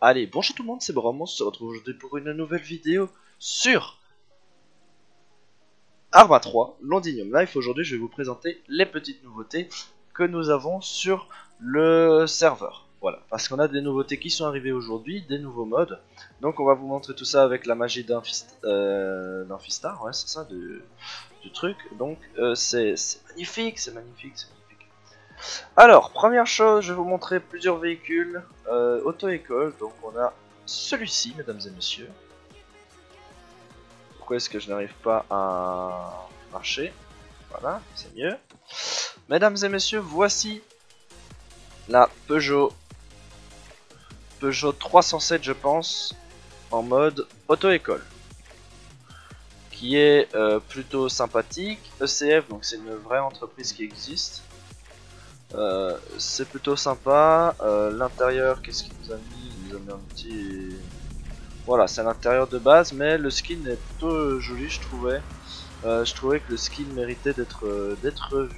Allez, bonjour tout le monde, c'est Bram, on se retrouve aujourd'hui pour une nouvelle vidéo sur Arma 3, Londinium Life. Aujourd'hui, je vais vous présenter les petites nouveautés que nous avons sur le serveur. Voilà, parce qu'on a des nouveautés qui sont arrivées aujourd'hui, des nouveaux modes. Donc on va vous montrer tout ça avec la magie d'un euh, ouais, c'est ça, du, truc. Donc euh, c'est c'est magnifique, c'est magnifique, c'est magnifique. Alors, première chose, je vais vous montrer plusieurs véhicules euh, auto-école. Donc on a celui-ci, mesdames et messieurs. Pourquoi est-ce que je n'arrive pas à marcher? Voilà, c'est mieux. Mesdames et messieurs, voici la Peugeot Peugeot 307, je pense, en mode auto-école. Qui est euh, plutôt sympathique. ECF, donc c'est une vraie entreprise qui existe. Euh, c'est plutôt sympa. Euh, l'intérieur, qu'est-ce qu'il nous a mis? Il nous a mis un petit. Voilà, c'est l'intérieur de base, mais le skin est plutôt joli, je trouvais. Je trouvais que le skin méritait d'être d'être.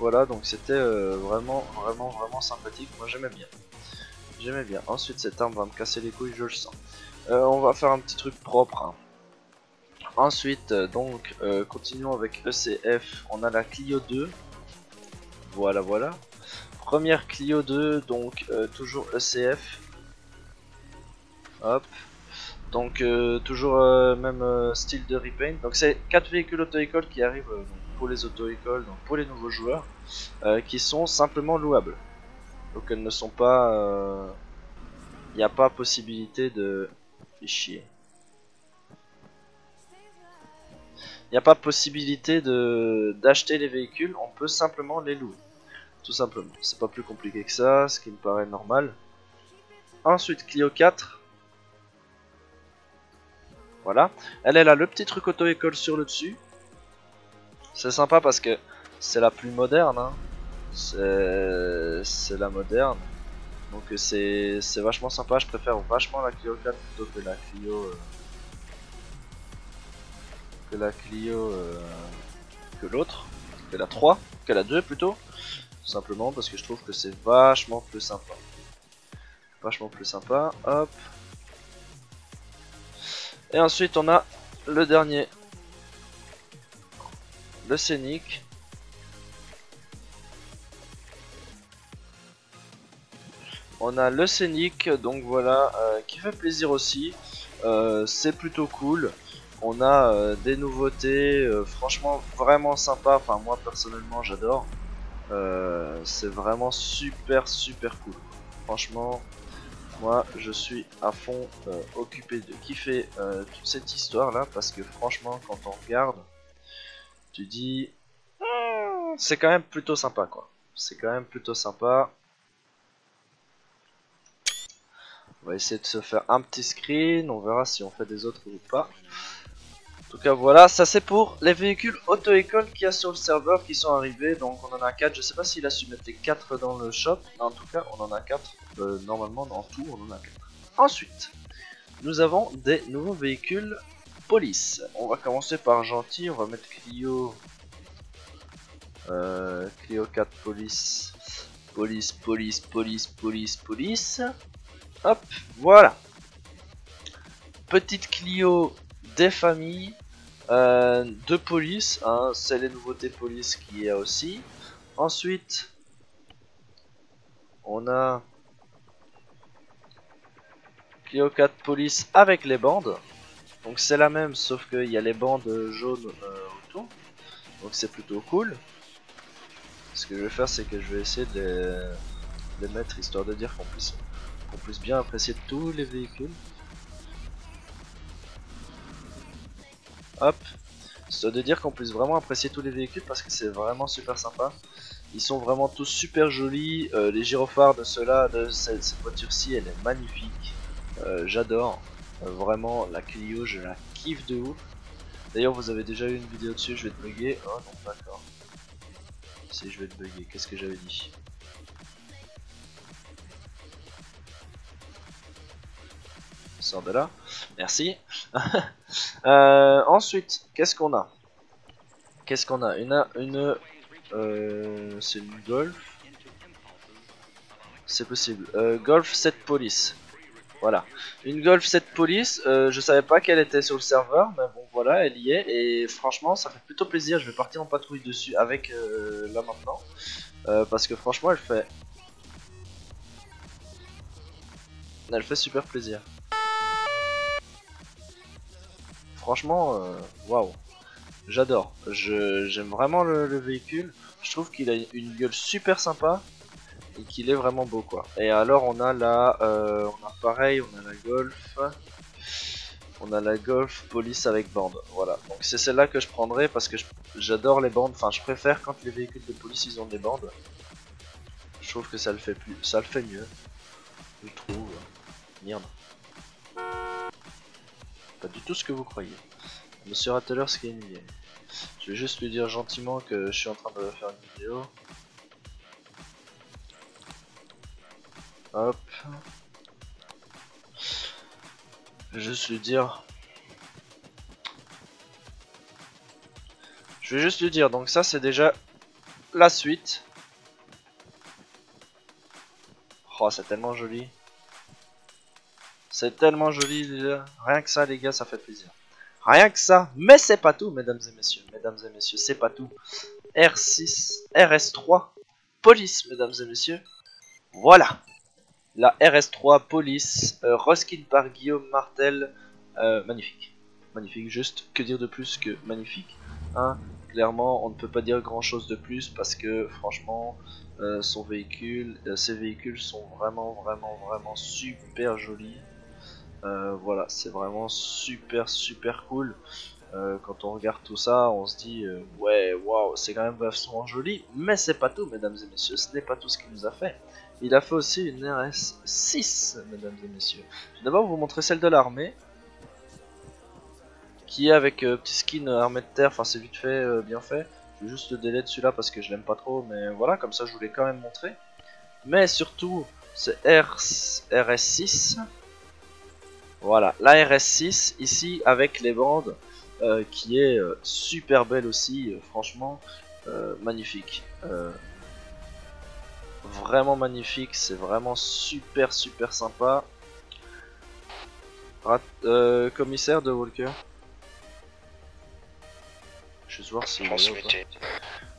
Voilà, donc c'était vraiment, vraiment, vraiment sympathique. Moi, j'aimais bien. J'aimais bien. Ensuite, cette arme va me casser les couilles, je le sens. Euh, on va faire un petit truc propre. hein. Ensuite, euh, donc, euh, continuons avec ECF. On a la Clio 2. Voilà, voilà. Première Clio 2, donc toujours ECF. Hop. Donc toujours même style de repaint. Donc c'est 4 véhicules auto-école qui arrivent pour les auto-écoles, donc pour les nouveaux joueurs, qui sont simplement louables. Donc elles ne sont pas... Il n'y a pas possibilité de... Fais chier. Il n'y a pas possibilité de d'acheter les véhicules, on peut simplement les louer. Tout simplement. C'est pas plus compliqué que ça, ce qui me paraît normal. Ensuite, Clio 4. Voilà. Elle, elle a le petit truc auto-école sur le dessus. C'est sympa parce que c'est la plus moderne. Hein. C'est c'est la moderne. Donc euh, c'est c'est vachement sympa. Je préfère vachement la Clio 4 plutôt que la Clio... euh, que la Clio... euh, que l'autre. Que la 3. Que la 2 plutôt. Tout simplement parce que je trouve que c'est vachement plus sympa. Vachement plus sympa. Hop. Et ensuite on a le dernier. Le Scénic. On a le Scénic, donc voilà, euh, qui fait plaisir aussi. Euh, c'est plutôt cool. On a euh, des nouveautés, euh, franchement vraiment sympa. Enfin moi personnellement j'adore. C'est vraiment super super cool. Franchement, moi je suis à fond occupé de kiffer toute cette histoire là parce que franchement quand on regarde, tu dis Hmm, c'est quand même plutôt sympa quoi. C'est quand même plutôt sympa. On va essayer de se faire un petit screen, on verra si on fait des autres ou pas. En tout cas voilà, ça c'est pour les véhicules auto-école qu'il y a sur le serveur qui sont arrivés. Donc on en a 4, je sais pas s'il a su mettre les 4 dans le shop. mais En tout cas on en a 4. Euh, normalement dans tout on en a 4. Ensuite, nous avons des nouveaux véhicules police. On va commencer par gentil, on va mettre Clio... Euh, Clio 4 police. Police, police, police, police, police. Hop, voilà. Petite Clio des familles euh, de police, hein, c'est les nouveautés police qu'il y a aussi. Ensuite, on a Clio 4 police avec les bandes. Donc c'est la même, sauf qu'il y a les bandes jaunes euh, autour. Donc c'est plutôt cool. Ce que je vais faire, c'est que je vais essayer de de les mettre histoire de dire qu'on puisse, qu'on puisse bien apprécier tous les véhicules. Hop, histoire de dire qu'on puisse vraiment apprécier tous les véhicules parce que c'est vraiment super sympa. Ils sont vraiment tous super jolis. Euh, les gyrophares de ceux-là, de cette, cette voiture-ci, elle est magnifique. Euh, J'adore. Euh, vraiment, la Clio, je la kiffe de ouf. D'ailleurs, vous avez déjà eu une vidéo dessus, je vais te bugger. Oh non, d'accord. Si, je vais te bugger. Qu'est-ce que j'avais dit? Sors de là. Merci. Euh, ensuite, qu'est-ce qu'on a? Qu'est-ce qu'on a? Une, une euh, c'est une Golf. C'est possible. Euh, Golf 7 Police. Voilà. Une Golf 7 Police. Je savais pas qu'elle était sur le serveur, mais bon, voilà, elle y est. Et franchement, ça fait plutôt plaisir. Je vais partir en patrouille dessus avec là maintenant. Parce que franchement, elle fait. Elle fait super plaisir. Franchement, euh, waouh. J'adore. Je- J'aime vraiment le, le véhicule. Je trouve qu'il a une gueule super sympa et qu'il est vraiment beau quoi. Et alors on a la, euh, on a pareil, on a la Golf, on a la Golf Police avec bande. Voilà. Donc c'est celle-là que je prendrai parce que j'adore les bandes. Enfin, je préfère quand les véhicules de police ils ont des bandes. Je trouve que ça le fait plus, ça le fait mieux. Je trouve. Merde. Pas du tout ce que vous croyez. Monsieur Ratteler, ce une. Je vais juste lui dire gentiment que je suis en train de faire une vidéo. Hop. Je vais juste lui dire. Je vais juste lui dire, donc ça c'est déjà la suite. Oh, c'est tellement joli. C'est tellement joli, gars. rien que ça les gars, ça fait plaisir. Rien que ça, mais c'est pas tout, mesdames et messieurs. Mesdames et messieurs, c'est pas tout. R6, RS3, police, mesdames et messieurs. Voilà. La RS3 police, euh, par Guillaume Martel. euh, magnifique. Magnifique, juste. Que dire de plus que magnifique hein Clairement, on ne peut pas dire grand chose de plus parce que franchement, euh, son véhicule, euh, ses véhicules sont vraiment, vraiment, vraiment super jolis. Euh, voilà, c'est vraiment super super cool. Euh, quand on regarde tout ça, on se dit euh, ouais, waouh, c'est quand même vachement joli. Mais c'est pas tout, mesdames et messieurs. Ce n'est pas tout ce qu'il nous a fait. Il a fait aussi une RS6, mesdames et messieurs. Je vais d'abord vous montrer celle de l'armée, qui est avec petit skin armée de terre. Enfin, c'est vite fait, bien fait. Je vais juste le délai de celui-là parce que je l'aime pas trop, mais voilà, comme ça je voulais quand même montrer. Mais surtout, c'est R RS6. Voilà, la RS6 ici avec les bandes euh, qui est euh, super belle aussi, euh, franchement magnifique. Vraiment magnifique, c'est vraiment super super sympa. Rat- euh, commissaire de Walker. Je vais voir si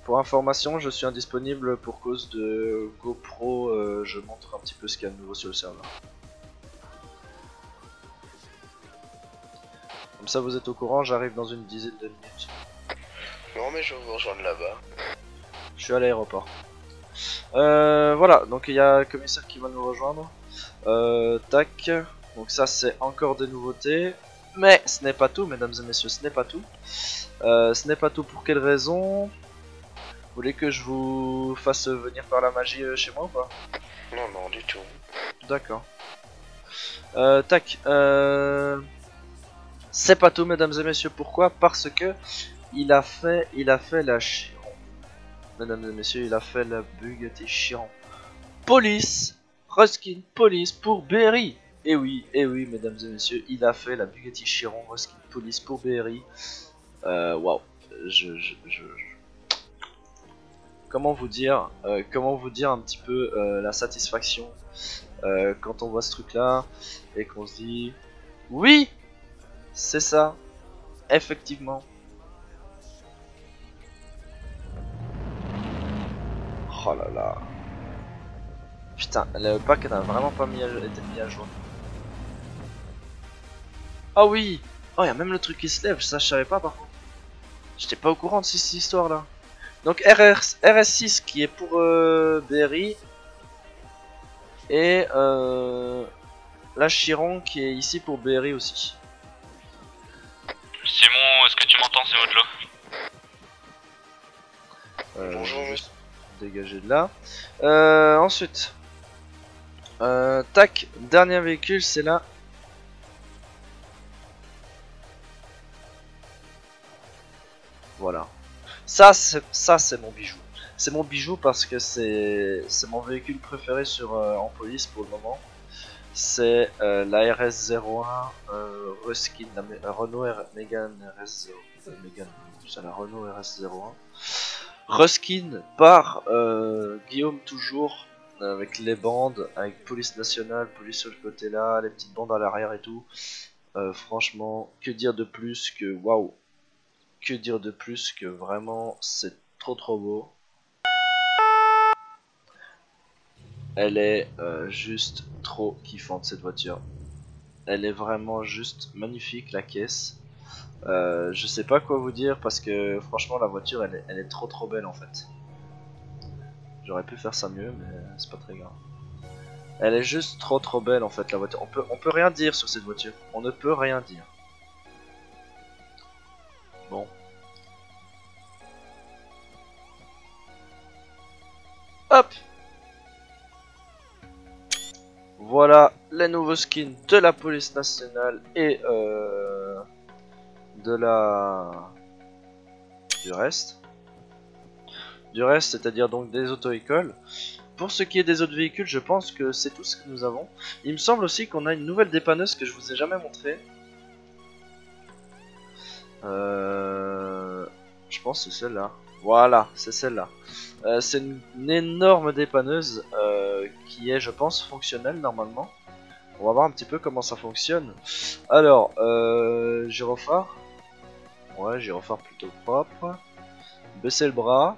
pour information, je suis indisponible pour cause de GoPro. je montre un petit peu ce qu'il y a de nouveau sur le serveur. Comme ça, vous êtes au courant. J'arrive dans une dizaine de minutes. Non, mais je vais vous rejoindre là-bas. Je suis à l'aéroport. Euh, voilà, donc il y a le commissaire qui va nous rejoindre. Euh, tac. Donc ça, c'est encore des nouveautés. Mais ce n'est pas tout, mesdames et messieurs, ce n'est pas tout. Euh, ce n'est pas tout pour quelle raison? Vous voulez que je vous fasse venir par la magie euh, chez moi ou pas? Non, non, du tout. D'accord. Euh, tac. Euh... C'est pas tout, mesdames et messieurs. Pourquoi? Parce que il a fait, il a fait la Chiron. Mesdames et messieurs, il a fait la Bugatti Chiron. Police, Ruskin Police pour Berry. Et oui, et oui, mesdames et messieurs, il a fait la Bugatti Chiron Ruskin Police pour Berry. Euh, Waouh. Je, je, je, je- Comment vous dire, euh, comment vous dire un petit peu euh, la satisfaction euh, quand on voit ce truc là et qu'on se dit oui c'est ça. Effectivement. Oh là là. Putain le pack n'a vraiment pas mis à, été mis à jour. Ah oui. Oh y a même le truc qui se lève ça je savais pas par contre. J'étais pas au courant de cette histoire là donc RR, RS6 qui est pour euh, Berry. Et euh, la Chiron qui est ici pour Berry aussi. Simon, est-ce que tu m'entends, c'est Modlo Euh, Bonjour, je vais juste dégager de là. Euh, ensuite, euh, tac, dernier véhicule, c'est là. Voilà. Ça, c'est ça, c'est mon bijou. C'est mon bijou parce que c'est c'est mon véhicule préféré sur euh, en police pour le moment. C'est euh, la RS01 euh, Ruskin, la Renault R- Mégane RS Mégane, c'est la Renault RS01. Ruskin par euh, Guillaume toujours avec les bandes, avec police nationale, police sur le côté là, les petites bandes à l'arrière et tout. Euh, franchement, que dire de plus que waouh Que dire de plus que vraiment c'est trop trop beau. Elle est euh, juste trop kiffante cette voiture. Elle est vraiment juste magnifique la caisse. Euh, je sais pas quoi vous dire parce que franchement la voiture elle est, trop trop belle en fait. J'aurais pu faire ça mieux mais c'est pas très grave. Elle est juste trop trop belle en fait la voiture. On peut, on peut rien dire sur cette voiture. On ne peut rien dire. Bon. Hop Voilà les nouveaux skins de la police nationale et euh, de la... du reste. Du reste, c'est-à-dire donc des auto-écoles. Pour ce qui est des autres véhicules, je pense que c'est tout ce que nous avons. Il me semble aussi qu'on a une nouvelle dépanneuse que je vous ai jamais montrée. Euh... Je pense que c'est celle-là. Voilà, c'est celle-là. Euh, c'est une, énorme dépanneuse qui est, je pense, fonctionnelle normalement. On va voir un petit peu comment ça fonctionne. Alors, euh, gyrophare. Ouais, gyrophare plutôt propre. Baisser le bras.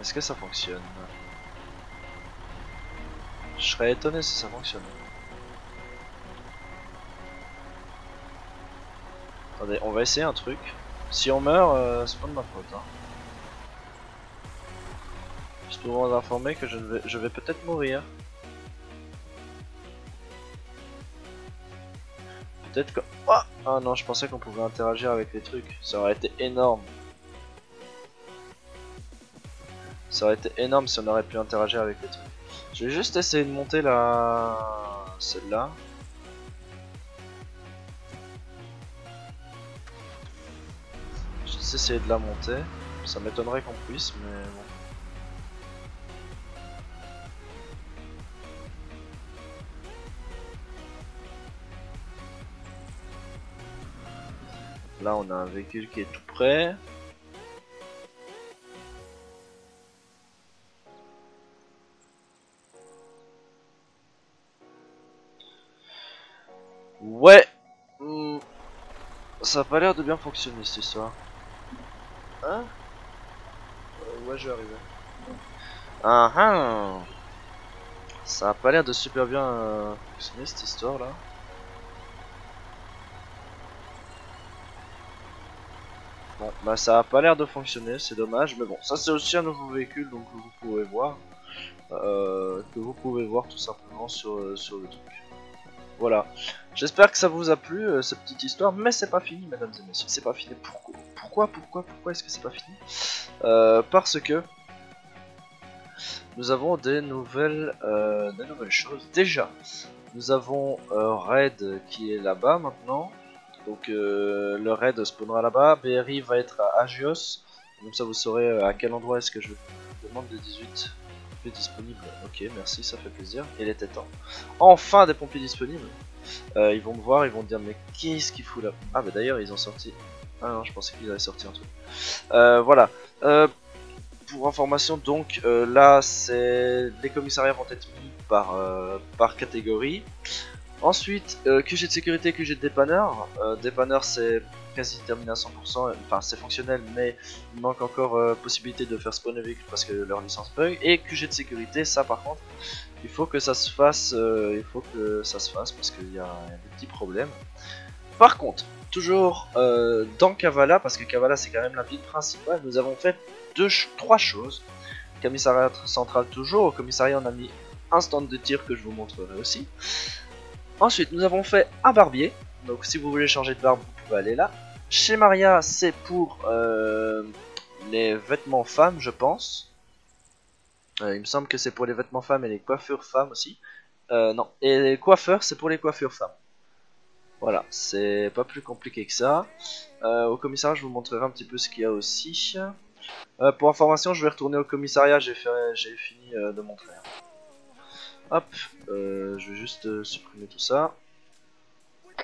Est-ce que ça fonctionne? Je serais étonné si ça fonctionne. Attendez, on va essayer un truc. Si on meurt, euh, c'est pas de ma faute. Hein. Que je vais, je vais peut-être mourir. Peut-être que... Oh ah non, je pensais qu'on pouvait interagir avec les trucs. Ça aurait été énorme. Ça aurait été énorme si on aurait pu interagir avec les trucs. Je vais juste essayer de monter la... Celle-là. Juste essayer de la monter. Ça m'étonnerait qu'on puisse, mais bon. Là, on a un véhicule qui est tout prêt. Ouais. Hmm. Ça a pas l'air de bien fonctionner cette histoire. Hein? Euh, Ouais, je vais arriver. Ah ah Ça a pas l'air de super bien euh, fonctionner cette histoire là. Bah ça a pas l'air de fonctionner, c'est dommage, mais bon, ça c'est aussi un nouveau véhicule donc que vous pouvez voir. Euh, que vous pouvez voir tout simplement sur, euh, sur le truc. Voilà. J'espère que ça vous a plu euh, cette petite histoire, mais c'est pas fini, mesdames et messieurs. C'est pas fini. Pourquoi Pourquoi Pourquoi Pourquoi est-ce que c'est pas fini? Parce que nous avons des nouvelles, des nouvelles choses. Déjà, nous avons Red qui est là-bas maintenant. Donc euh, le raid spawnera là-bas. BRI va être à Agios. Comme ça vous saurez euh, à quel endroit est-ce que je demande des 18 pompiers disponibles. Ok, merci, ça fait plaisir. Il était temps. Enfin des pompiers disponibles. Euh, ils vont me voir, ils vont me dire mais qu'est-ce qu'il fout là? Ah bah d'ailleurs ils ont sorti. Ah non, je pensais qu'ils avaient sorti un truc. Euh, voilà. Pour information donc là c'est les commissariats vont être mis par, par catégorie. Ensuite, euh, QG de sécurité, QG de dépanneur. Euh, dépanneur, c'est quasi terminé à 100%, enfin c'est fonctionnel, mais il manque encore euh, possibilité de faire spawn véhicule parce que leur licence bug. Et QG de sécurité, ça par contre, il faut que ça se fasse, il faut que ça se fasse parce qu'il y, a des petits problèmes. Par contre, toujours dans Kavala, parce que Kavala c'est quand même la ville principale, nous avons fait deux, trois choses. Commissariat central toujours, au commissariat on a mis un stand de tir que je vous montrerai aussi. Ensuite, nous avons fait un barbier. Donc, si vous voulez changer de barbe, vous pouvez aller là. Chez Maria, c'est pour euh, les vêtements femmes, je pense. Euh, il me semble que c'est pour les vêtements femmes et les coiffures femmes aussi. Euh, non, et les coiffeurs, c'est pour les coiffures femmes. Voilà, c'est pas plus compliqué que ça. Au commissariat, je vous montrerai un petit peu ce qu'il y a aussi. Pour information, je vais retourner au commissariat, j'ai fini de montrer. Hop, euh, je vais juste euh, supprimer tout ça.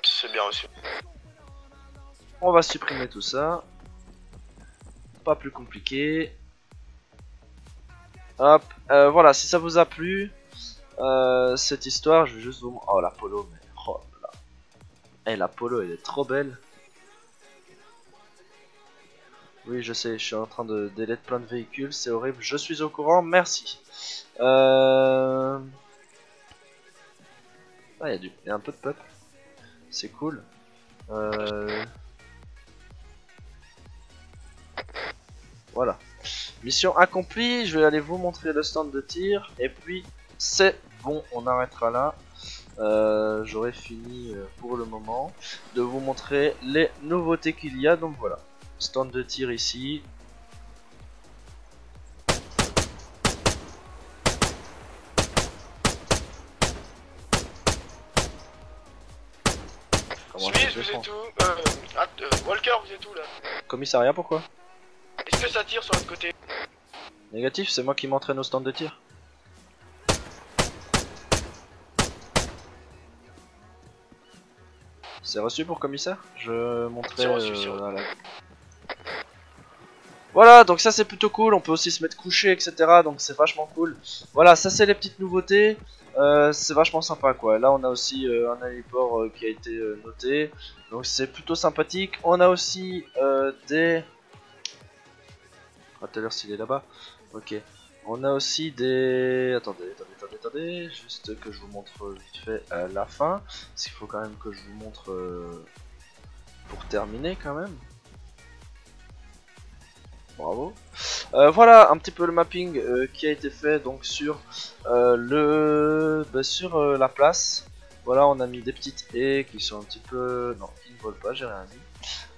c'est bien reçu. On va supprimer tout ça. Pas plus compliqué. Hop, euh, voilà, si ça vous a plu, euh, cette histoire, je vais juste vous... Oh, la polo, mais... Oh là. Eh, la polo, elle est trop belle. Oui, je sais, je suis en train de delete plein de véhicules, c'est horrible, je suis au courant, merci. Euh... Ah, il y, a un peu de peuple. C'est cool. Euh... Voilà. Mission accomplie, je vais aller vous montrer le stand de tir. Et puis, c'est bon, on arrêtera là. Euh, J'aurai fini euh, pour le moment de vous montrer les nouveautés qu'il y a. Donc voilà, stand de tir ici. Vous êtes où là Commissariat, pourquoi Est-ce que ça tire sur l'autre côté Négatif, c'est moi qui m'entraîne au stand de tir. C'est reçu pour commissaire Je reçu, euh, c'est reçu. à la- Voilà, donc ça c'est plutôt cool, on peut aussi se mettre couché, etc. Donc c'est vachement cool. Voilà, ça c'est les petites nouveautés. Euh, c'est vachement sympa quoi. Là on a aussi euh, un héliport euh, qui a été euh, noté. Donc c'est plutôt sympathique. On a aussi des... Ah tout à l'heure s'il est là-bas. Ok. On a aussi des... Attendez, attendez, attendez, attendez. Juste que je vous montre vite fait à la fin. Parce qu'il faut quand même que je vous montre pour terminer quand même. Bravo. Euh, voilà un petit peu le mapping euh, qui a été fait donc sur euh, le bah, sur la place. Voilà, on a mis des petites haies qui sont un petit peu non, qui ne volent pas, j'ai rien dit.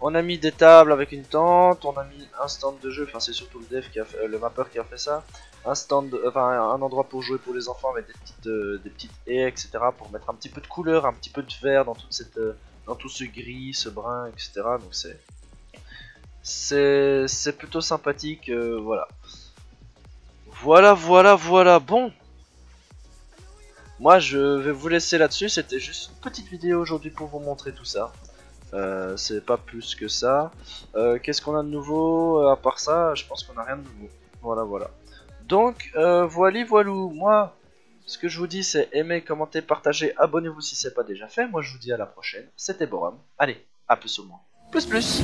On a mis des tables avec une tente, on a mis un stand de jeu, enfin c'est surtout le dev qui a fait, le mapper qui a fait ça. Un stand, enfin un endroit pour jouer pour les enfants avec des petites, des petites haies, etc. pour mettre un petit peu de couleur, un petit peu de vert dans toute cette, dans tout ce gris, ce brun, etc. Donc c'est, c'est, plutôt sympathique, euh, voilà. Voilà, voilà, voilà. Bon, moi je vais vous laisser là-dessus. C'était juste une petite vidéo aujourd'hui pour vous montrer tout ça. Euh, c'est pas plus que ça. Euh, Qu'est-ce qu'on a de nouveau À part ça, je pense qu'on a rien de nouveau. Voilà, voilà. Donc, euh, voilà, voilou. Moi, ce que je vous dis, c'est aimer, commenter, partager, abonnez-vous si c'est pas déjà fait. Moi, je vous dis à la prochaine. C'était Borum. Allez, à plus au moins. Plus plus